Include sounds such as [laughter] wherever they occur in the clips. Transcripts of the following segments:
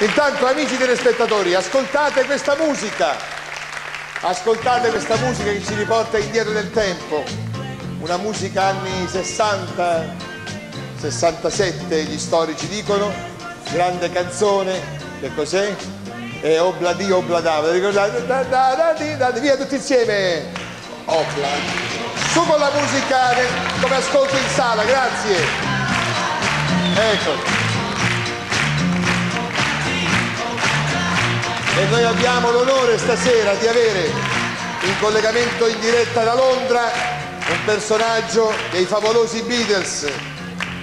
Intanto, amici telespettatori, ascoltate questa musica. Ascoltate questa musica che ci riporta indietro nel tempo. Una musica anni 60, 67, gli storici dicono. Grande canzone. Che cos'è? E Obladi Obladava. Ricordate? Da, da, da, di, da, di, via tutti insieme. Obla. Su con la musica come ascolto in sala, grazie. Ecco. E noi abbiamo l'onore stasera di avere in collegamento in diretta da Londra un personaggio dei favolosi Beatles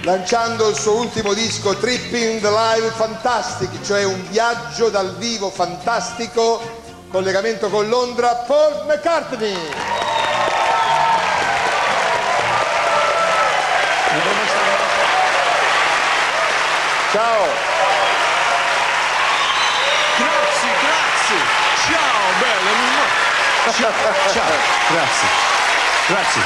lanciando il suo ultimo disco Tripping the Live Fantastic, cioè un viaggio dal vivo fantastico, collegamento con Londra, Paul McCartney. Ciao. Grazie, grazie. Bella. Ciao, ciao. [laughs] Grazie. Grazie.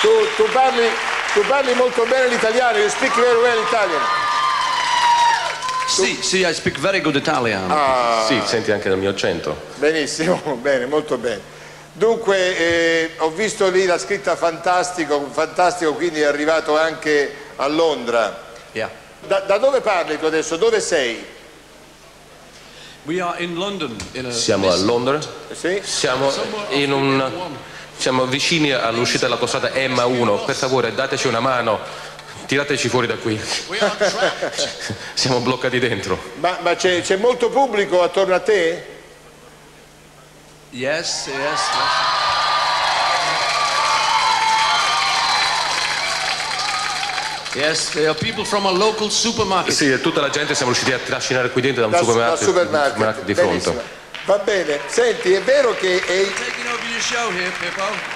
Tu, tu parli, tu parli molto bene l'italiano, you speak very well Italian. Sì, sì, I speak very good Italian. Sì, senti anche dal mio accento. Benissimo, [laughs] bene, molto bene. Dunque, eh, ho visto lì la scritta fantastico, fantastico, quindi è arrivato anche a Londra. Yeah. Da, da dove parli tu adesso? Dove sei? We are in London. In a Siamo a Londra, siamo in un... Siamo vicini all'uscita dell'autostrada M1. Per favore, dateci una mano, tirateci fuori da qui. [laughs] Siamo bloccati dentro. Ma, ma c'è, c'è molto pubblico attorno a te? yes, yes, yes. Yes, there are people from a local supermarket. Sì, e tutta la gente siamo riusciti a trascinare qui dentro da un Dal, supermarket, dal supermarket. supermarket di fronte. Va bene, senti, è vero che è.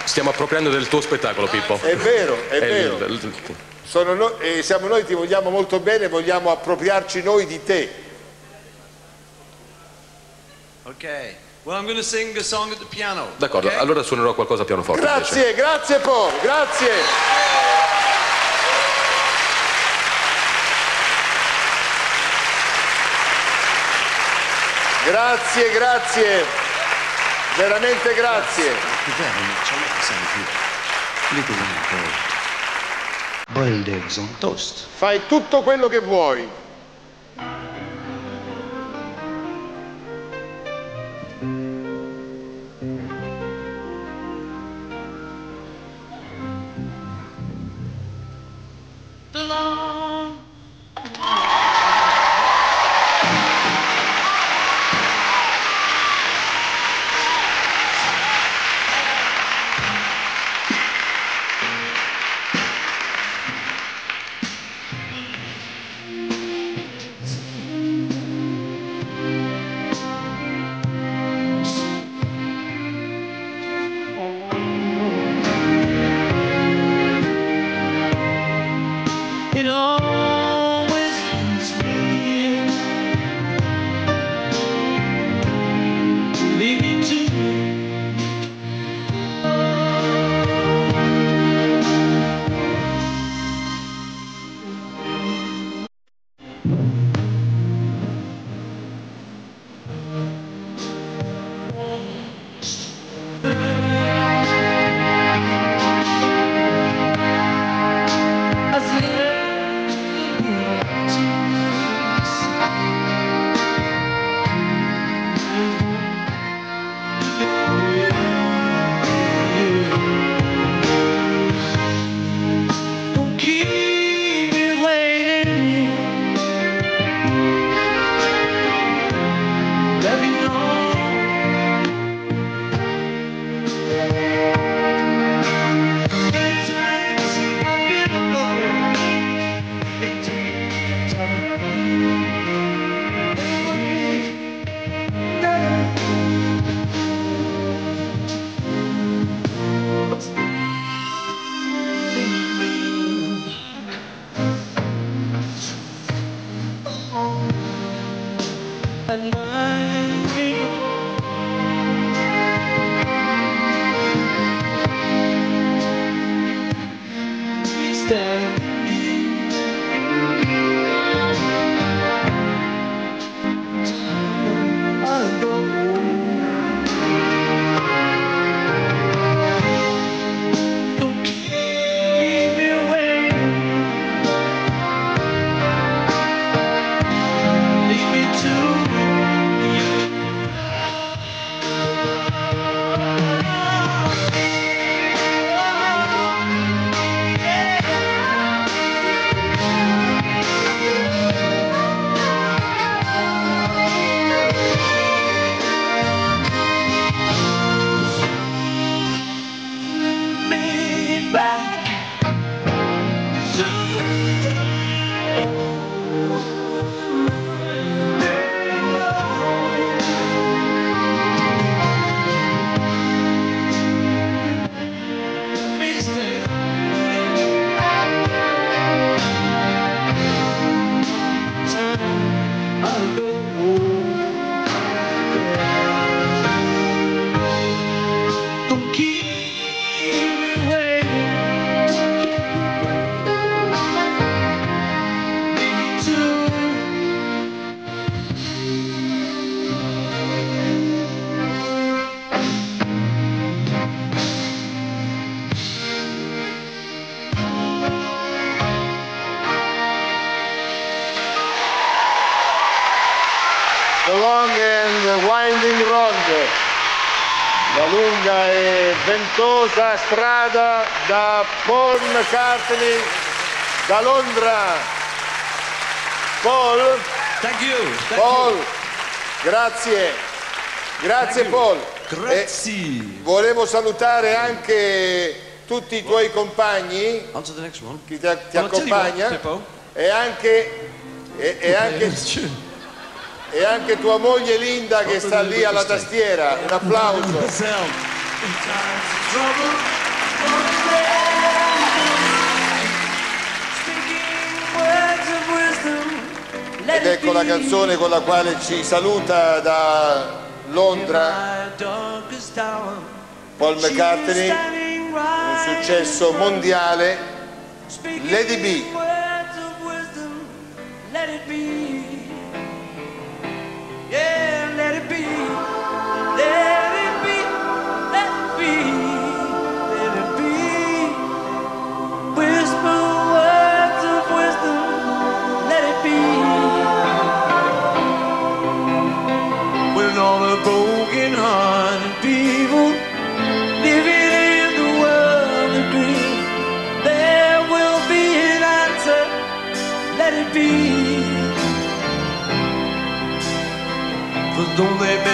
Stiamo appropriando del tuo spettacolo, Pippo. è vero, è È vero. il- noi, eh, siamo noi, ti vogliamo molto bene, vogliamo appropriarci noi di te. Okay. Well, I'm going to sing a song at the piano. D'accordo, okay? allora suonerò qualcosa a pianoforte. invece. Grazie, grazie Paul, grazie. Grazie, grazie, veramente grazie. Boiled eggs on toast. Fai tutto quello che vuoi. lunga e ventosa strada da Paul McCartney da Londra. Paul? Thank you. Thank Paul, you. grazie. Grazie Paul. Grazie. E volevo salutare anche tutti i tuoi compagni, chi ti, ti accompagna, e anche, e, e anche [laughs] e anche tua moglie Linda che sta lì alla tastiera. Un applauso. Ed ecco la canzone con la quale ci saluta da Londra Paul McCartney, un successo mondiale, Lady B. be. But don't they be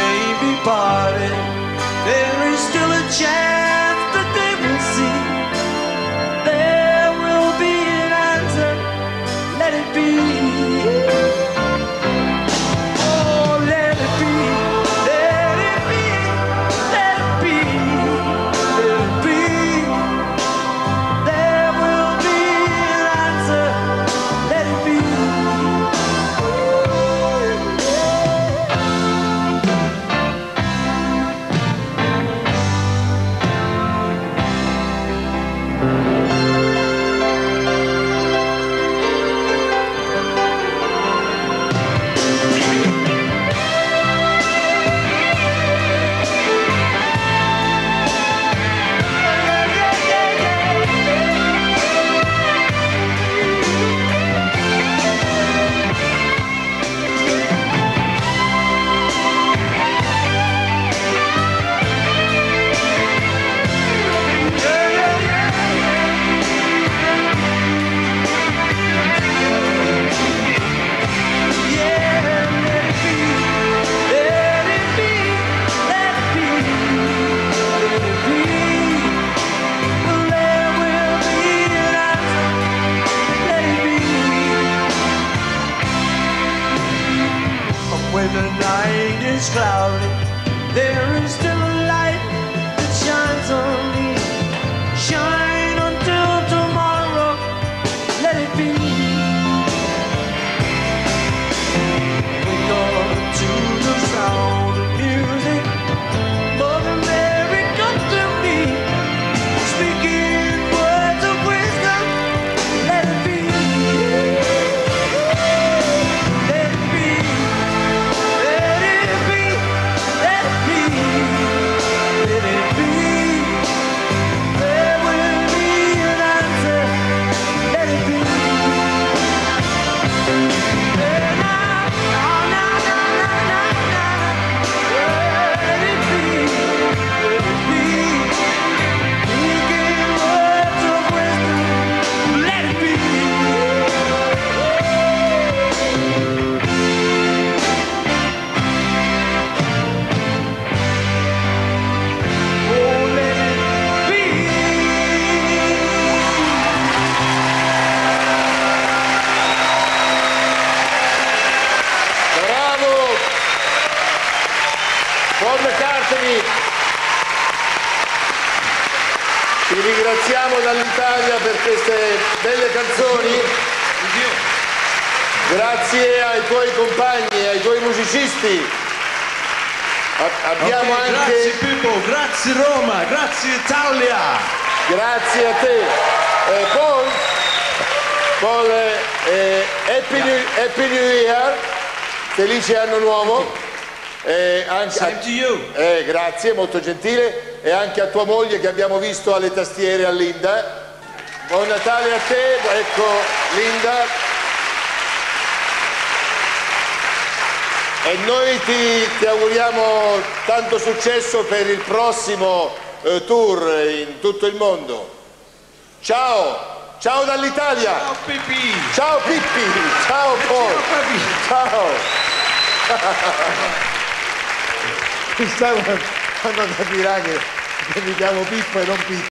Paul McCartney. Ti ringraziamo dall'Italia per queste belle canzoni. Grazie ai tuoi compagni, ai tuoi musicisti. A- abbiamo okay, anche... Grazie Pippo, grazie Roma, grazie Italia. Grazie a te. Eh, Paul, Paul eh, eh Happy, New, Happy New Year, felice anno nuovo. Eh, anche a- eh, grazie, molto gentile. E anche a tua moglie che abbiamo visto alle tastiere a Linda. Buon Natale a te, ecco Linda. E noi ti, ti auguriamo tanto successo per il prossimo eh, tour in tutto il mondo. Ciao, ciao dall'Italia. Ciao Pippi. Ciao Pippi, ciao Paul, Pippi. ciao. [laughs] [laughs] Chissà quando capirà che, che mi chiamo Pippo e non Pippo.